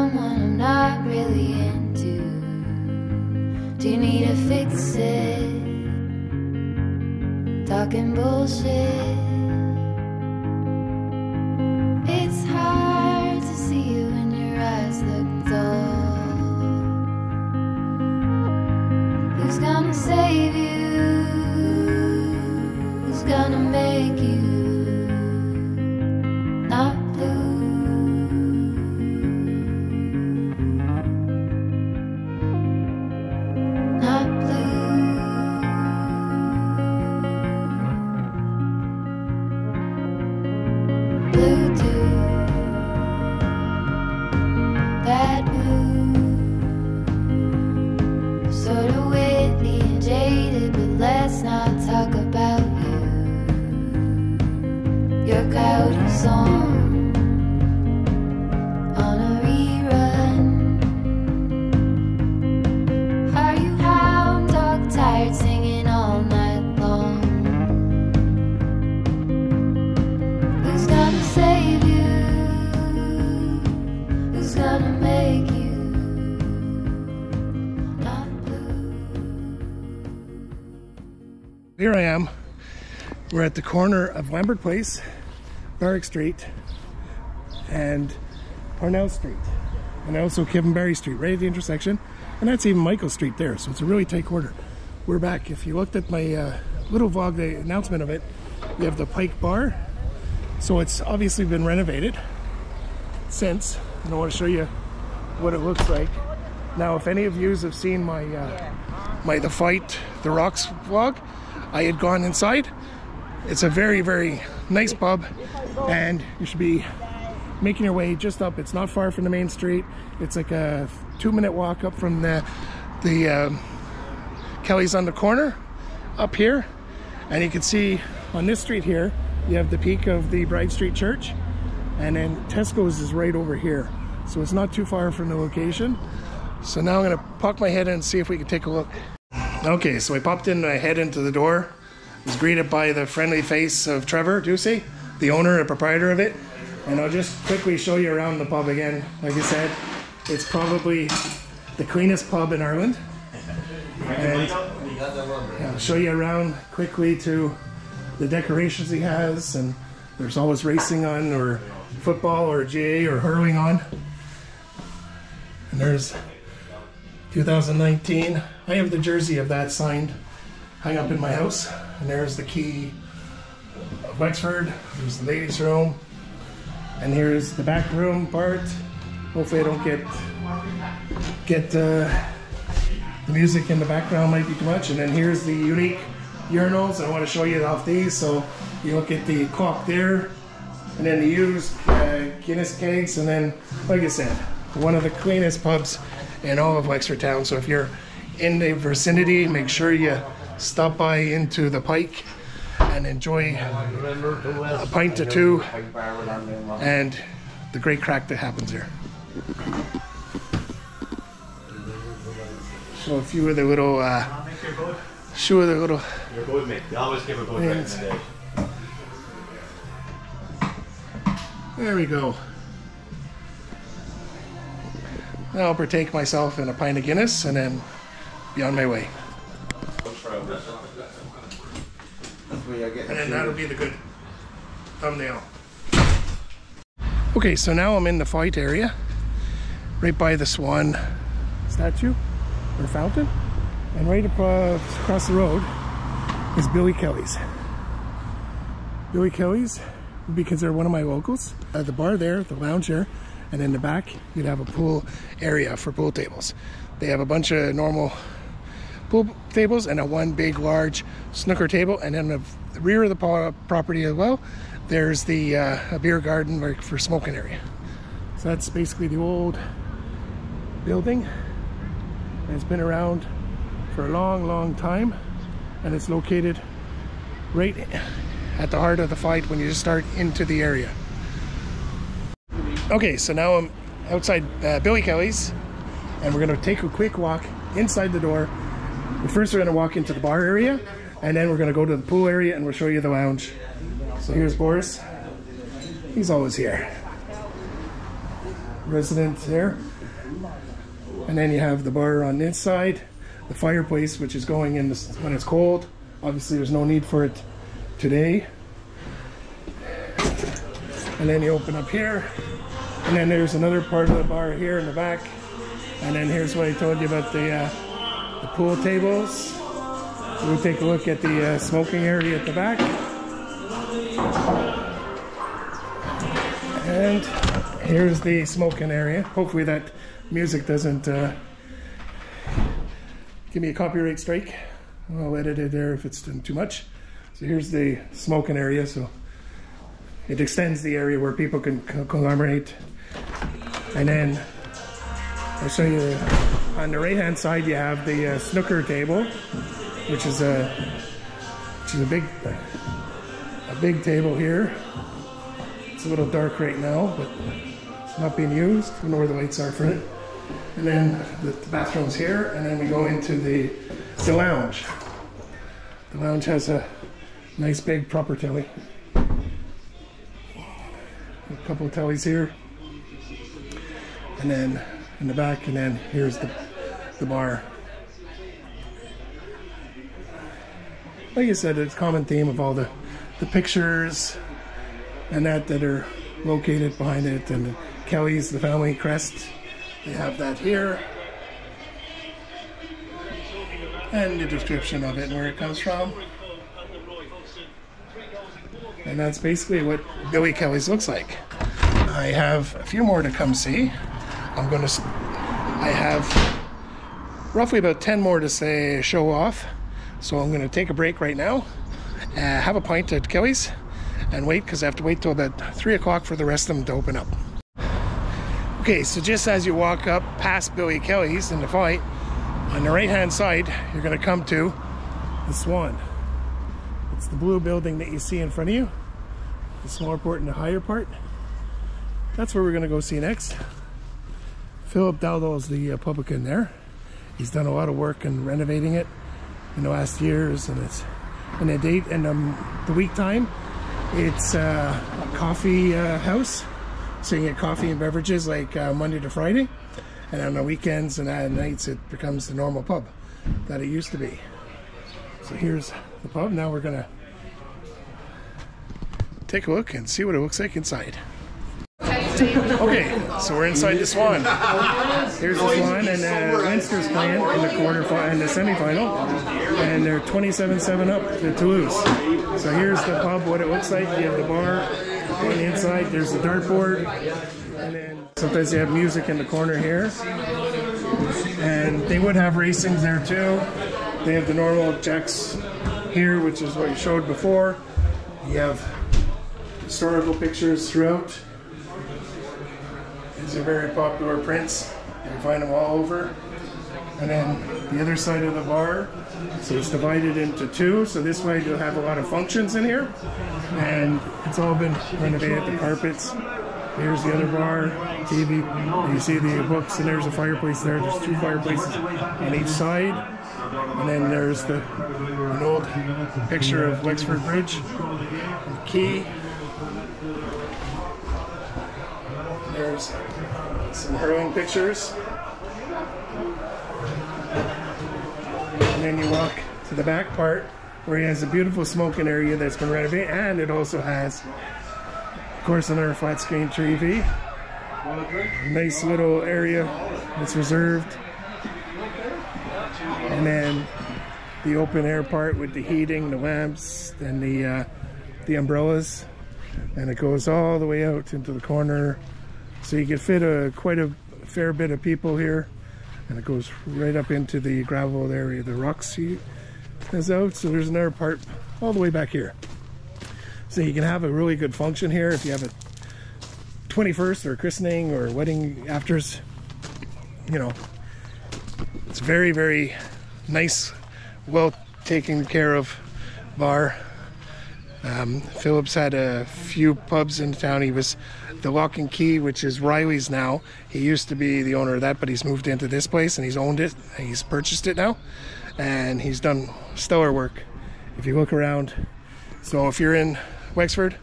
someone I'm not really into. Do you need to fix it? Talking bullshit. Here I am. We're at the corner of Lambert Place, Barrack Street, and Parnell Street, and also Kevin Barry Street, right at the intersection. And that's even Michael Street there, so it's a really tight corner. We're back. If you looked at my uh, little vlog, the announcement of it, we have the Pike Bar. So it's obviously been renovated since, and I want to show you what it looks like. Now, if any of you have seen my uh, my The Faythe, The Rocks vlog, I had gone inside. It's a very, very nice pub, and you should be making your way just up. It's not far from the main street. It's like a two-minute walk up from the the um, Kelly's on the corner up here, and you can see on this street here you have the peak of the Bride Street Church, and then Tesco's is right over here, so it's not too far from the location. So now I'm gonna pop my head in and see if we can take a look. Okay, so I popped in my head into the door. Was greeted by the friendly face of Trevor Ducey, the owner and proprietor of it. And I'll just quickly show you around the pub again. Like I said, it's probably the cleanest pub in Ireland. And I'll show you around quickly to the decorations he has, and there's always racing on, or football, or GA, or hurling on. And there's 2019. I have the jersey of that signed, hung up in my house. And there's the key of Wexford. There's the ladies' room. And here's the back room part. Hopefully I don't get get uh, the music in the background might be too much. And then here's the unique urinals. I want to show you off these. So you look at the clock there, and then the used uh, Guinness kegs, and then, like I said, one of the cleanest pubs in all of Wexford Town. So if you're in the vicinity, make sure you stop by into the Pike and enjoy a pint or two and the great crack that happens here. So a few of the little, uh, few of the little You're good, mate. You always give a good recommendation. There we go. I'll partake myself in a pint of Guinness and then be on my way. And then that'll be the good thumbnail. Okay, so now I'm in the Faythe area, right by the swan statue or fountain. And right across, across the road is Billy Kelly's. Billy Kelly's because they're one of my locals. At the bar there, the lounge there, and in the back you'd have a pool area for pool tables. They have a bunch of normal pool tables and a one big large snooker table. And in the rear of the property as well there's the uh, a beer garden like for smoking area. So that's basically the old building. And it's been around for a long long time. And it's located right at the heart of the Faythe when you start into the area okay so now i'm outside uh, billy kelly's and we're to take a quick walk inside the door first, we're to walk into the bar area, and then we're to go to the pool area, and we'll show you the lounge. So here's Boris. He's always here. Resident there. And then you have the bar on this side, the fireplace, which is going in this, when it's cold. Obviously, there's no need for it today. And then you open up here, and then there's another part of the bar here in the back. And then here's what I told you about the, uh, the pool tables. We'll take a look at the uh, smoking area at the back. And here's the smoking area. Hopefully that music doesn't uh, give me a copyright strike. I'll edit it there if it's too much. So here's the smoking area. So it extends the area where people can conglomerate. And then I'll show you on the right hand side you have the uh, snooker table, which is a which is a big a big table here. It's a little dark right now, but it's not being used. I don't know where the lights are for it. And then the, the bathroom's here, and then we go into the the lounge. The lounge has a nice big proper telly. A couple of tellies here. And then in the back, and then here's the, the bar. Like I said, it's common theme of all the, the pictures and that that are located behind it, and Kelly's, the family crest, they have that here. And the description of it and where it comes from. And that's basically what Billy Kelly's looks like. I have a few more to come see. I'm going to, I have roughly about 10 more to say show off. So I'm going to take a break right now, uh, have a pint at Kelly's, and wait because I have to wait till about 3 o'clock for the rest of them to open up. Okay, so just as you walk up past Billy Kelly's in the Faythe, on the right hand side, you're going to come to the Swan. It's the blue building that you see in front of you, the smaller part and the higher part. That's where we're going to go see next. Philip Dowdall is the uh, publican there. He's done a lot of work in renovating it in the last years, and it's in a date and um, the week time. It's uh, a coffee uh, house, so you get coffee and beverages like uh, Monday to Friday, and on the weekends and at nights it becomes the normal pub that it used to be. So here's the pub. Now we're gonna take a look and see what it looks like inside. Okay, so we're inside the Swan. Here's the Swan, and uh, Leinster's playing in the quarter in the semifinal, and they're 27-7 up to Toulouse. So here's the pub, what it looks like. You have the bar on the inside. There's the dartboard, and then sometimes you have music in the corner here. And they would have racings there too. They have the normal jacks here, which is what you showed before. You have historical pictures throughout. These are very popular prints. You can find them all over. And then the other side of the bar, so it's divided into two. So this way you'll have a lot of functions in here. And it's all been renovated, the carpets. Here's the other bar, TV. And you see the books, and there's a fireplace there. There's two fireplaces on each side. And then there's the an old picture of Wexford Bridge, the key. There's some hurling pictures. And then you walk to the back part where he has a beautiful smoking area that's been renovated and it also has of course another flat screen TV. Nice little area that's reserved. And then the open air part with the heating, the lamps, and the uh, the umbrellas. And it goes all the way out into the corner so you can fit a quite a fair bit of people here. And it goes right up into the gravel area. The rocks is out. So there's another part all the way back here. So you can have a really good function here if you have a 21st or christening or wedding afters. You know, it's very, very nice, well taken care of bar. Um, Phillips had a few pubs in town. He was the Lock and Key, which is Riley's now. He used to be the owner of that, but he's moved into this place and he's owned it. He's purchased it now, and he's done stellar work. If you look around, so if you're in Wexford,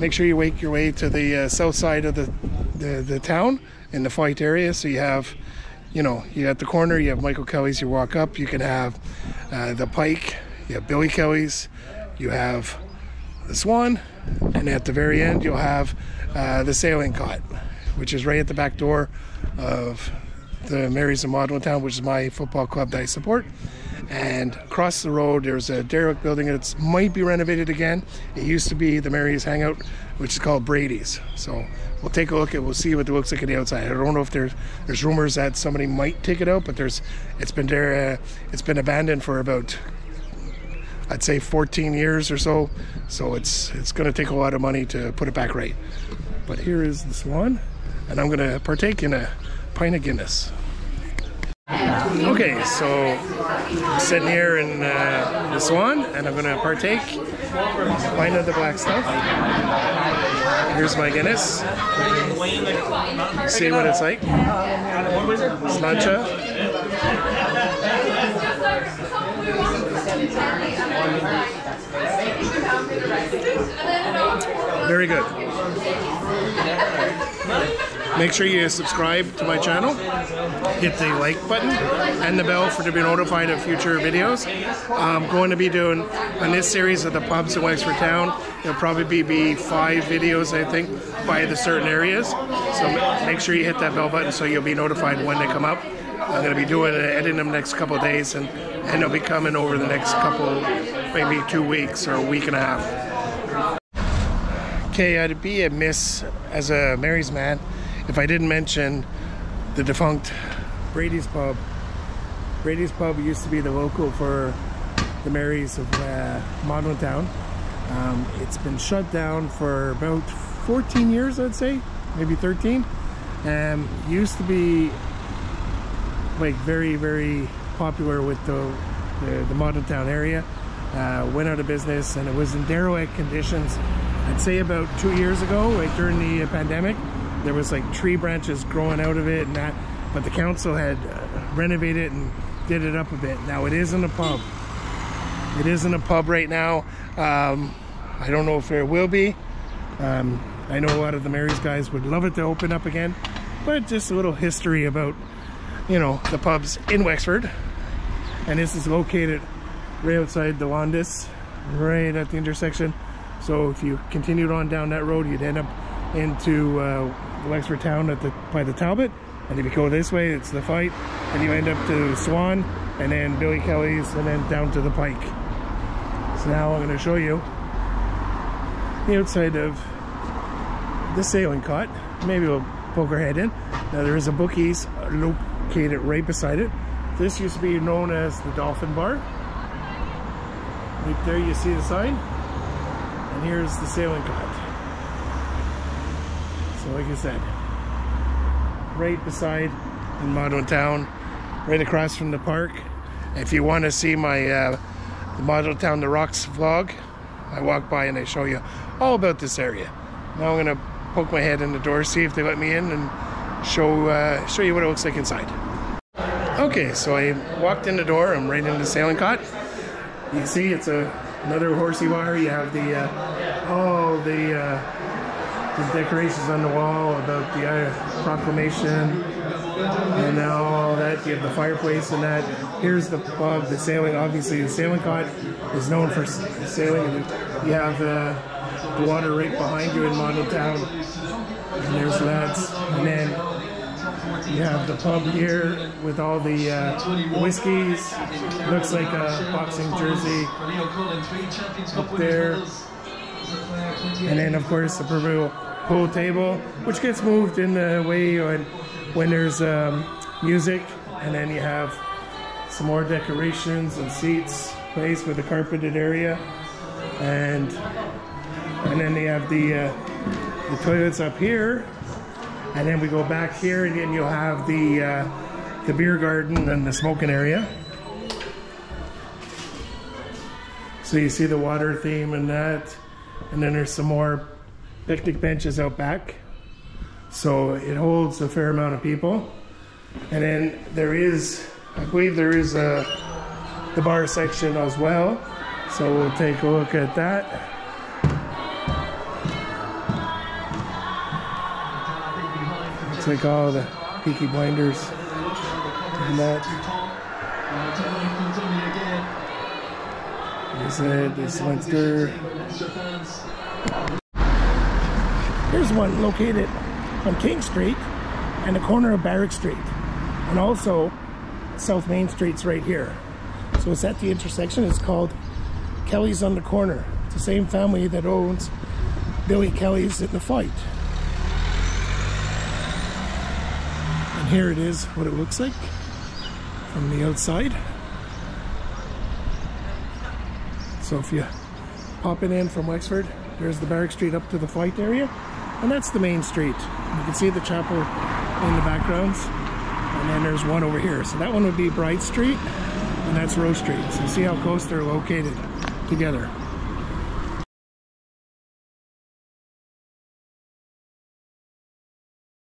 make sure you make your way to the uh, south side of the, the the town in the Faythe area. So you have, you know, you at the corner, you have Michael Kelly's. You walk up, you can have uh, the Pike. You have Billy Kelly's. You have the Swan, and at the very end you'll have uh, the Sailing Cot, which is right at the back door of the Marys of Maudlintown, which is my football club that I support. And across the road, there's a derelict building that might be renovated again. It used to be the Mary's Hangout, which is called Brady's. So we'll take a look at. We'll see what it looks like on the outside. I don't know if there's there's rumors that somebody might take it out, but there's it's been there. Uh, it's been abandoned for about I'd say 14 years or so. So it's it's going to take a lot of money to put it back right. But here is the Swan, and I'm going to partake in a pint of Guinness. Okay, so I'm sitting here in uh, the Swan, and I'm going to partake pint of the black stuff. Here's my Guinness. See what it's like. Sláinte. Very good. Make sure you subscribe to my channel, hit the like button and the bell for to be notified of future videos. I'm going to be doing on this series of the pubs in Wexford Town. There'll probably be, be five videos, I think, by the certain areas. So make sure you hit that bell button so you'll be notified when they come up. I'm going to be doing it, editing them next couple days, and and they'll be coming over the next couple, maybe two weeks or a week and a half. Okay, I'd be a miss as a Mary's man if I didn't mention the defunct Brady's Pub. Brady's Pub used to be the local for the Marys of uh, Maudlintown. Um, it's been shut down for about 14 years, I'd say, maybe 13. Um, used to be like very, very popular with the the, the Maudlintown area. Uh, went out of business and it was in derelict conditions. I'd say about two years ago, like during the pandemic, there was like tree branches growing out of it and that, but the council had uh, renovated and did it up a bit. Now it isn't a pub. It isn't a pub right now. Um, I don't know if there will be. Um, I know a lot of the Mary's guys would love it to open up again, but just a little history about, you know, the pubs in Wexford. And this is located right outside the Londis, right at the intersection. So if you continued on down that road, you'd end up into uh, Wexford town at the by the Talbot. And if you go this way, it's the Faythe. And you end up to Swan, and then Billy Kelly's, and then down to the Pike. So now I'm going to show you the outside of the sailing cot. Maybe we'll poke our head in. Now there is a bookies located right beside it. This used to be known as the Dolphin Bar. Right there you see the sign. And here's the sailing cot. So like I said, right beside in Maudlintown, right across from the park. If you want to see my uh, Maudlintown The Rocks vlog, I walk by and I show you all about this area. Now I'm gonna poke my head in the door, see if they let me in, and show uh, show you what it looks like inside. Okay, so I walked in the door. I'm right in the sailing cot. You see it's a another horsey wire. You have the uh, all the, uh, the decorations on the wall about the uh, proclamation and all that. You have the fireplace and that. Here's the pub, the sailing. Obviously, the sailing cot is known for sailing. You have uh, the water right behind you in Maudlintown. And there's lads. And then you have the pub here with all the uh, whiskeys. Looks like a boxing jersey up there. And then, of course, the proverbial pool table, which gets moved in the way when, when there's um, music. And then you have some more decorations and seats placed with a carpeted area. And and then they have the uh, the toilets up here and then we go back here and then you'll have the uh, the beer garden and the smoking area So you see the water theme and that, and then there's some more picnic benches out back. So it holds a fair amount of people. And then there is, I believe there is a the bar section as well. So we'll take a look at that. Looks like all the Peaky Blinders and that. It this Leinster? Here's one located on King Street and the corner of Barrack Street, and also South Main Street's right here. So it's at the intersection. It's called Kelly's on the Corner. It's the same family that owns Billy Kelly's in the Faythe. And here it is, what it looks like from the outside. So if you pop it in from Wexford, there's the Barrack Street up to the Faythe area, and that's the main street. You can see the chapel in the backgrounds, and then there's one over here. So that one would be Bride Street, and that's Rose Street. So see how close they're located together.